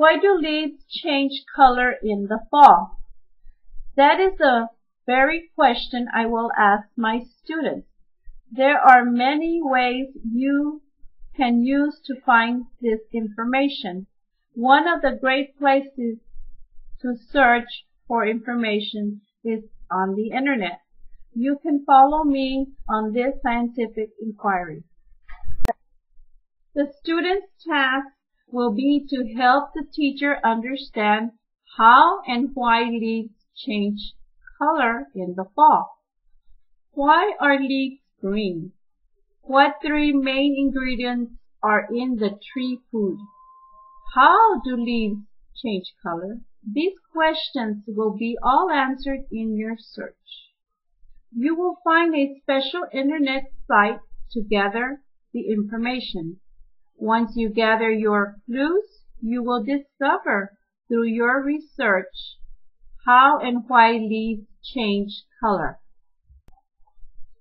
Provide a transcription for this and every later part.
Why do leaves change color in the fall? That is a very question I will ask my students. There are many ways you can use to find this information. One of the great places to search for information is on the internet. You can follow me on this scientific inquiry. The student's task will be to help the teacher understand how and why leaves change color in the fall. Why are leaves green? What three main ingredients are in the tree food? How do leaves change color? These questions will be all answered in your search. You will find a special internet site to gather the information. Once you gather your clues, you will discover through your research how and why leaves change color.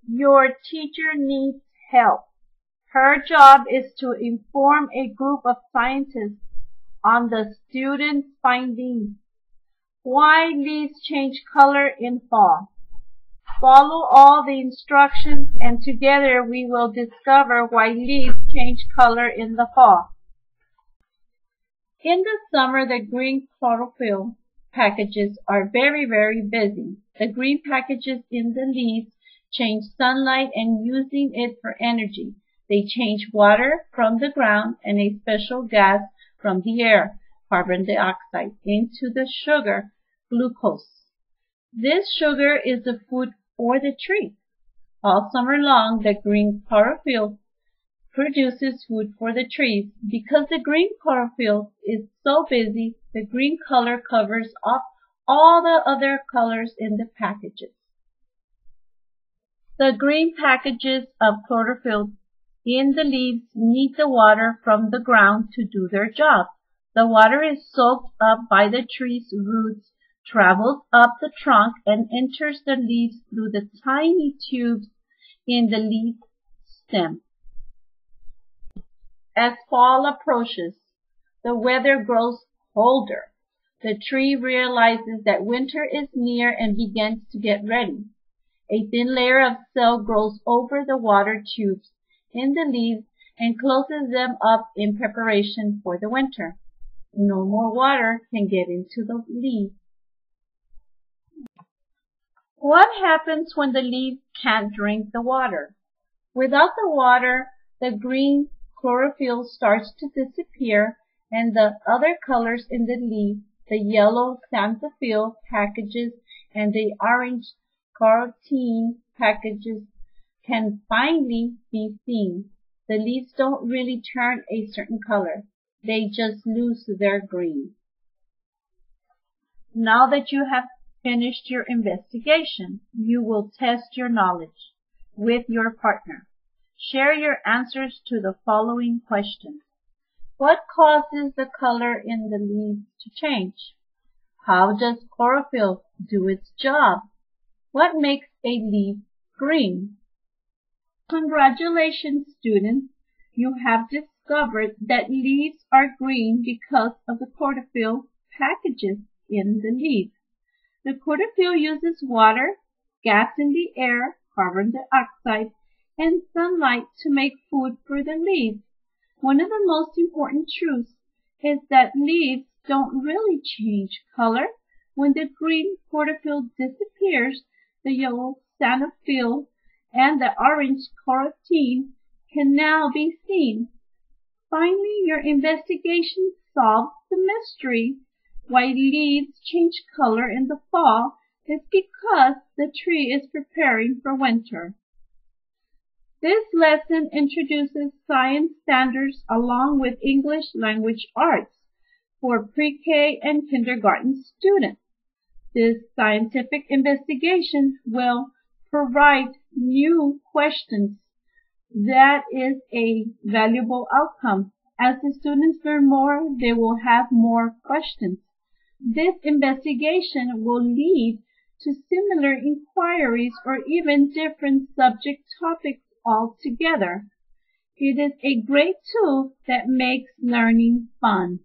Your teacher needs help. Her job is to inform a group of scientists on the student's findings. Why leaves change color in fall? Follow all the instructions and together we will discover why leaves change color in the fall. In the summer, the green chlorophyll packages are very, very busy. The green packages in the leaves change sunlight and using it for energy. They change water from the ground and a special gas from the air, carbon dioxide, into the sugar, glucose. This sugar is the food for the tree. All summer long, the green chlorophyll produces food for the trees. Because the green chlorophyll is so busy, the green color covers up all the other colors in the packages. The green packages of chlorophyll in the leaves need the water from the ground to do their job. The water is soaked up by the tree's roots, travels up the trunk, and enters the leaves through the tiny tubes in the leaf stem. As fall approaches, the weather grows colder. The tree realizes that winter is near and begins to get ready. A thin layer of cell grows over the water tubes in the leaves and closes them up in preparation for the winter. No more water can get into the leaves. What happens when the leaf can't drink the water? Without the water, the green chlorophyll starts to disappear and the other colors in the leaf, the yellow xanthophyll packages and the orange carotene packages can finally be seen. The leaves don't really turn a certain color. They just lose their green. Now that you have finished your investigation, you will test your knowledge with your partner. Share your answers to the following questions. What causes the color in the leaves to change? How does chlorophyll do its job? What makes a leaf green? Congratulations, students! You have discovered that leaves are green because of the chlorophyll packages in the leaf. The chlorophyll uses water, gas in the air, carbon dioxide, and sunlight to make food for the leaves. One of the most important truths is that leaves don't really change color. When the green chlorophyll disappears, the yellow xanthophyll and the orange carotene can now be seen. Finally, your investigation solves the mystery. Why leaves change color in the fall is because the tree is preparing for winter. This lesson introduces science standards along with English language arts for pre-K and kindergarten students. This scientific investigation will provide new questions. That is a valuable outcome. As the students learn more, they will have more questions. This investigation will lead to similar inquiries or even different subject topics altogether. It is a great tool that makes learning fun.